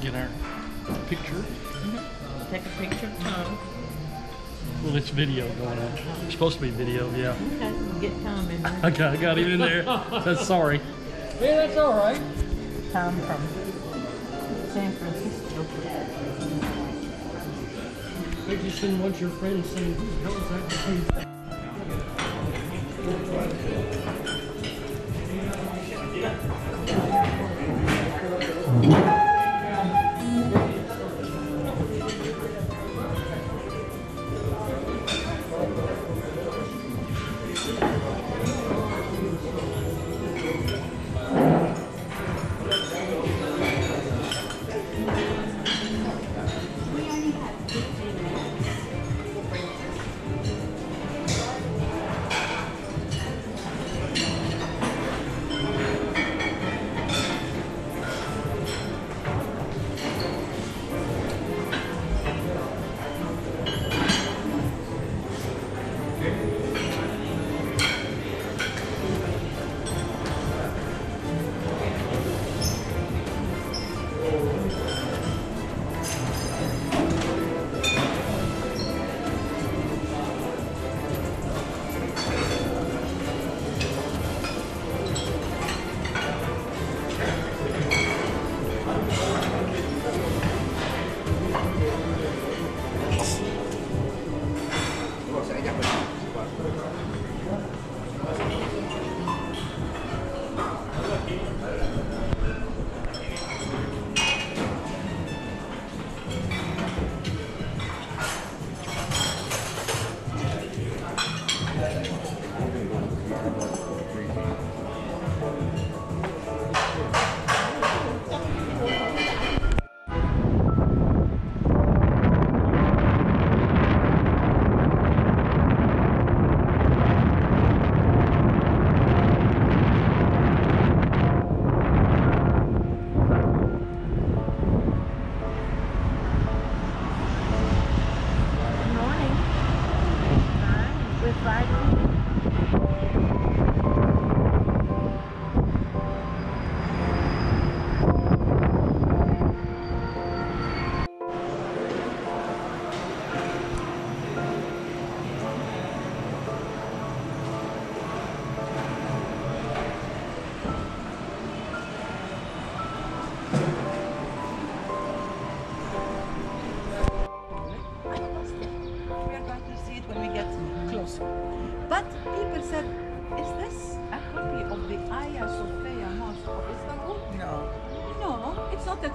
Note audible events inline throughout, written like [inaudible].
get our picture. Mm-hmm. Take a picture of Tom. Well, it's video going on. It's supposed to be video, yeah. Okay, get Tom in there. [laughs] Okay, I got him in there. That's sorry. Yeah, that's all right. Tom from San Francisco. They just didn't want your friends saying, who the hell is that?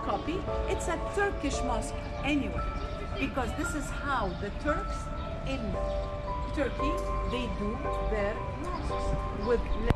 Copy. It's a Turkish mosque anyway. Because this is how the Turks in Turkey, they do their mosques with,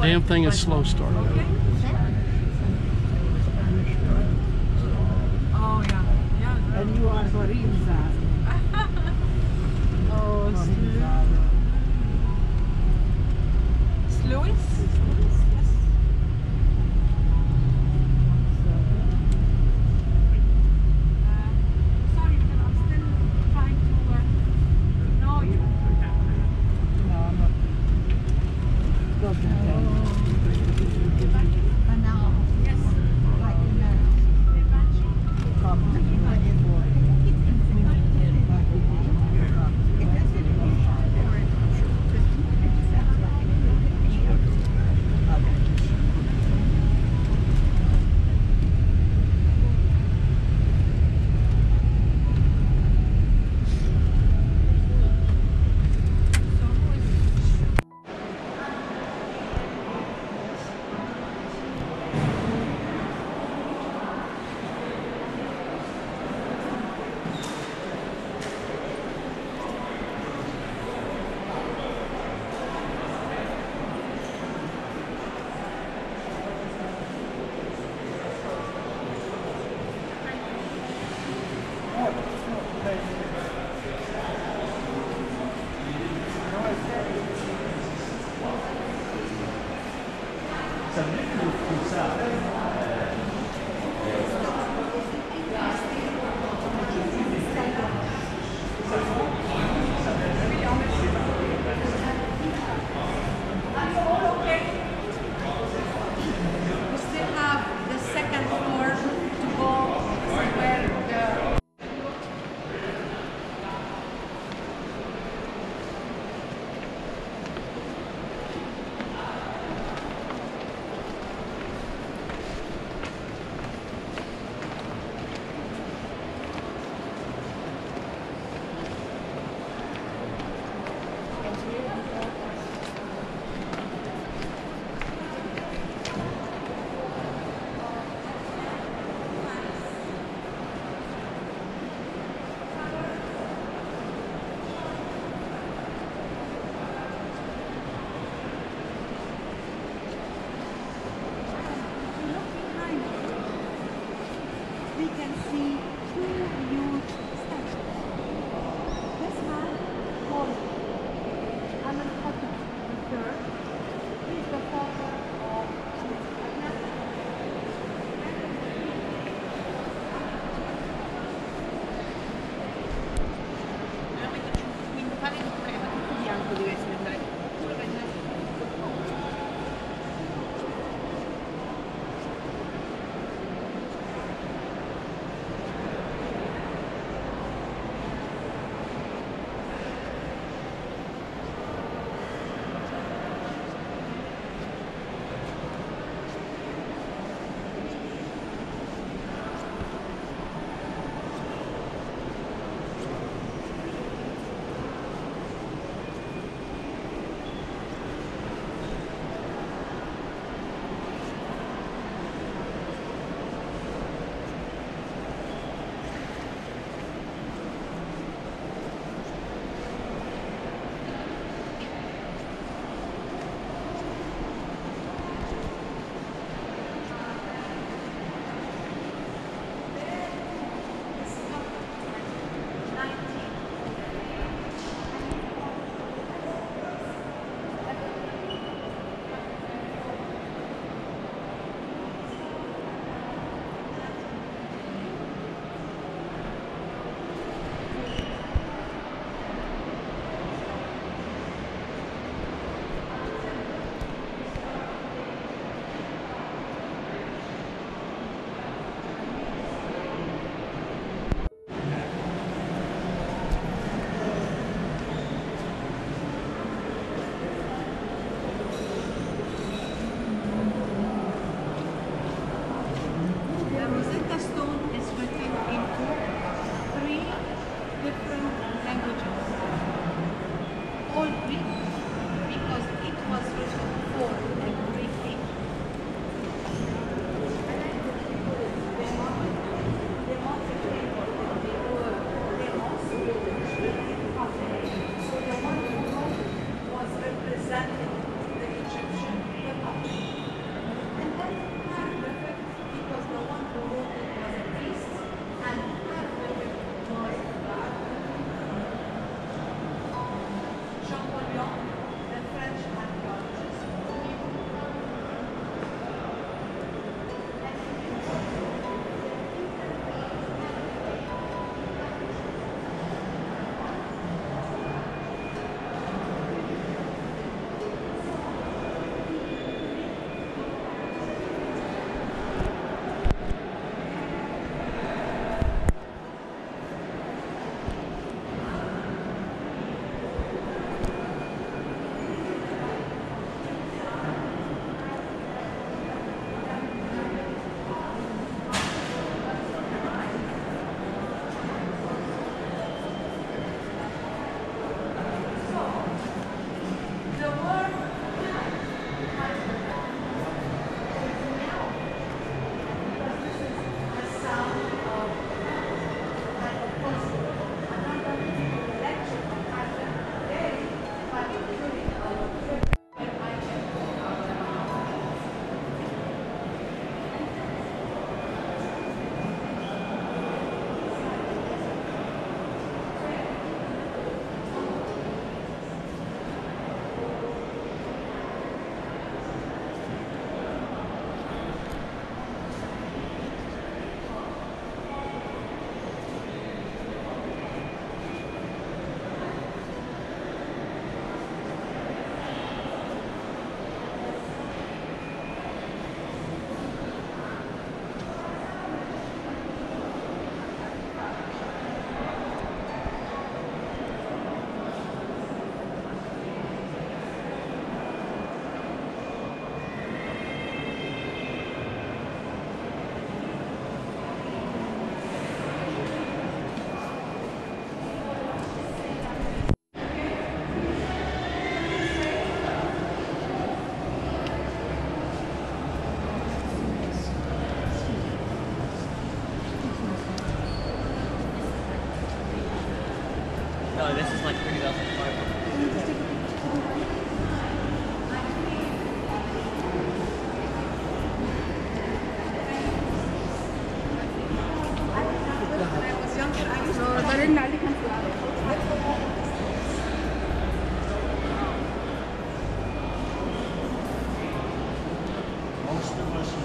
Damn thing is slow start. Okay. Oh, yeah. And you are [laughs] Oh,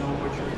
know what you're